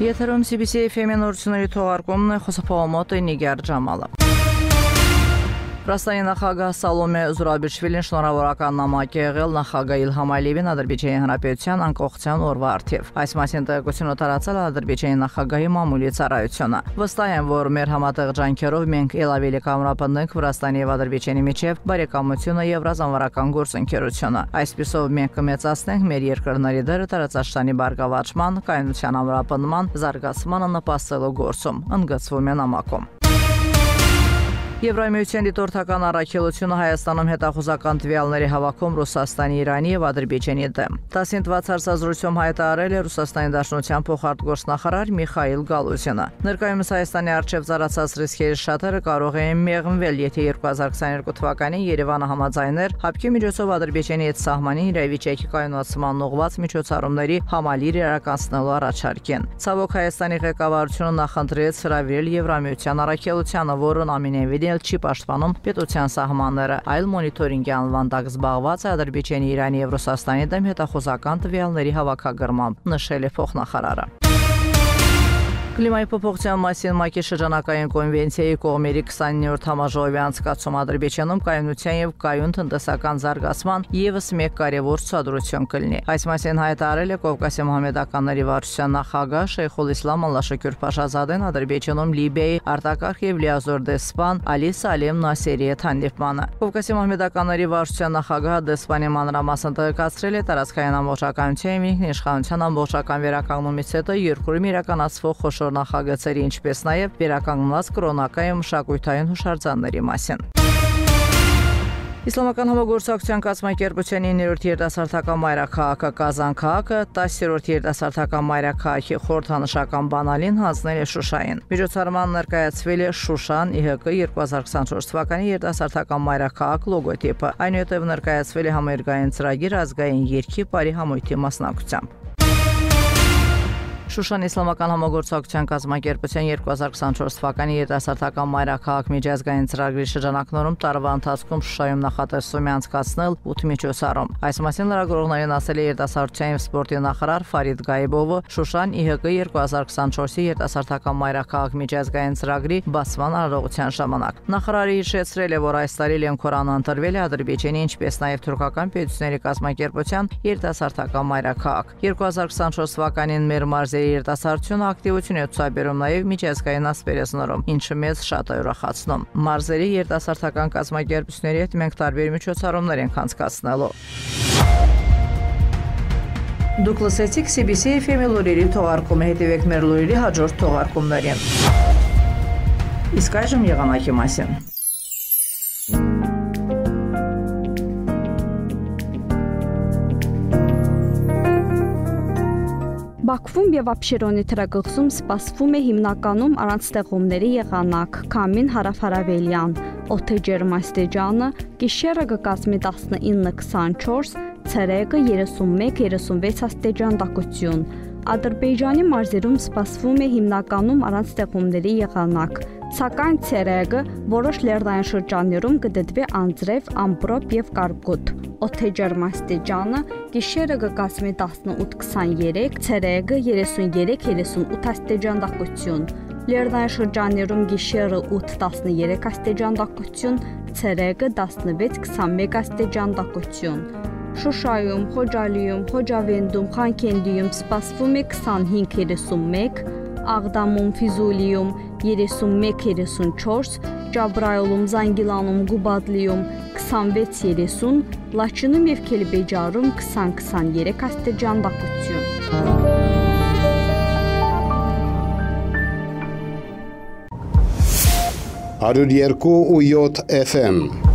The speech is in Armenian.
Եթերում CBC FM-ի նորությունների թողարկումն է խոսափողամոտ Նիգար Ջամալը։ Ռաստանի նախագահ Սալոմե Զուրաբիշվիլին շնորհավորական նամակ է եղել նախագահ Իլհամ Ալիևին Ադրբեջանի Հանրապետության անկողջության օրվա արդիվ։ Այս մասին տեղեկությունը տարածել է Ադրբեջանի նախագահի մամուլի ծառայությունը։ Վստահ եմ, որ մեր համատեղ ջանքերով մենք ել ավելի կամրապնդենք Վրաստանի եւ Ադրբեջանի միջև բարեկամությունը եւ ռազմավարական գործընկերությունը։ Այսպիսով մենք կմեծացնենք մեր երկրների դերը տարածաշրջանի բարգավաճման, կայունության ամրապնդման, զարգացմանը նպաստելու գործում, ընդգծվում է նամակում։ Եվրամիության դիտորդական առաքելությունը Հայաստանում հետախուզական տվյալների հավաքում Ռուսաստանի, Իրանի եւ Ադրբեջանի դեմ։ 10 թվականի հարցազրույցում հայտարարել է Ռուսաստանի Դաշնության փոխարտգործնախարար Միխայիլ Գալուզյանը։ Ներկայումս Հայաստանի արչեւ ծառացած ռիսկերի շատերը կարող են մեղմվել, եթե 2022 թվականին Երևանը համաձայներ հապկի միջոցով Ադրբեջանի հետ սահմանի իրավիճակի կայունացման ուղղված միջոցառումների համալիր իրականացնելու առաջարկին։ Ցավոք Հայաստանի ղեկավարությունը նախընտրեց հրավիրել Եվրամիության առաքելությանը, որն ամենևին էլ չի պաշտպանում պետության սահմանները, այլ մոնիտորինգի անվան տակ զբաղված է Ադրբեջանի, Իրանի եւ Ռուսաստանի դեմ հետախուզական տվյալների հավաքագրմամբ, նշել է փոխնախարարը։ Կլիմայի փոփոխության մասին ՄԱԿ-ի շրջանակային կոնվենցիայի կողմերի 20-րդ համաժողովի անցկացում Ադրբեջանում կայունության եւ կայուն տնտեսական զարգացման եւս մեկ կարևոր ցուցադրություն կլինի։ Այս մասին հայտարարել է Կովկասի Մոհամեդականների վարչության նախագահ Շեյխուլ Իսլամ Ալլաշաքյուր Փաշազադեն Ադրբեջանում Լիբիայի արտակարգ եւ լիազոր դեսպան Ալի Սալեմ Նասերի հետ հանդիպմանը։ Կովկասի Մոհամեդականների վարչության նախագահը դեսպանի մանրամասն տեղեկացրել է տարածքային ամբողջականության եւ ինքնիշխանության ամբողջական վերականգնումից հետո երկրում իրականացվող խոշոր նախագծերի, ինչպես նաև վերականգնված կրոնակային մշակութային հուշարձանների մասին։ Իսլամական համագործակցության կազմակերպության 9-րդ երիտասարդական մայրաքաղաքը Կազան քաղաքը 10-րդ երիտասարդական մայրաքաղաքի խորհրդանշական բանալին հանձնել է Շուշային։ Միջոցառման ներկայացվել է Շուշան ԻՀԿ 2024 թվականի երիտասարդական մայրաքաղաք լոգոտիպը։ Այնուհետև ներկայացվել է համերգային ծրագիր ազգային երկի բարի համույթի մասնակցությամբ։ Շուշան Իսլամական համագործակցության կազմակերպության 2024 թվականի երիտասարդական մայրաքաղաք միջազգային ծրագրի շրջանակներում տարվա ընթացքում Շուշայում նախատեսում է անցկացնել 8 միջոցառում։ Այս մասին լրագրողներին ասել է երիտասարդության եւ սպորտի նախարար Ֆարիդ Գայբովը Շուշան ԻՀԿ 2024-ի երիտասարդական մայրաքաղաք միջազգային ծրագրի բացման արարողության ժամանակ։ Նախարարը հիշեցրել է, որ այս տարի Լենքորանը ընտրվել է Ադրբեջանի ինչպես նաեւ թուրքական պետությունների կազմակերպության երիտասարդական մայրաքաղաք։ 2024 թվականին մեր մարզի Գիտե երիտասարդությունը ակտիվություն է ցուցաբերում նաև միջազգային ասպերեզներում, ինչը մեզ շատ է ուրախացնում։ Մարզերի երիտասարդական կազմակերպությունների հետ մենք տարբեր միջոցառումներ ենք անցկացնելու։ Դուք լսեցիք CBC FM-ի լուրերի թողարկումը, հետևեք մեր լուրերի հաջորդ թողարկումներին։ Իսկ այժմ եղանակի մասին։ Բաքվում եւ Աբշերոնի թրակղզում սպասվում է հիմնականում առանց ստեղումների եղանակ, քամին հարավարավելյան, օդի ջերմաստիճանը գիշերը կկազմի 19-24, ցերեկը 31-36 աստիճան տաքություն։ Ադրբեջանի մարզերում սպասվում է հիմնականում առանց ստեղումների եղանակ, սակայն ցերեկը որոշ լեռնային շրջաններում կդդվի անձրև, ամպրոպ եւ կարկուտ։ Օդի ջերմաստիճանը գիշերը կկազմի 18-23, ցերեկը 33-38 աստիճան տաքություն։ Լեռնային շրջաններում գիշերը 8-13 աստիճան տաքություն, ցերեկը 16-21 աստիճան տաքություն։ Շուշայում, Խոջալիում, Խոջավենդում, Խանքենդիում սպասվում է 25-31, Աղդամում, Ֆիզուլիում 31-34, Ջաբրայիլում, Զանգիլանում, Գուբադլիում 26-30, Լաչինում եւ Քելբեջարում 20-23 աստիճան տաքություն։ 102.7 FM